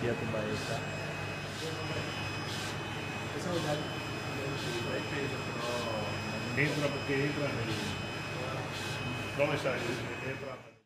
dia com o Bahia, tá? Essa é unidade da entra porque entra mesmo. Né? Não está, entra.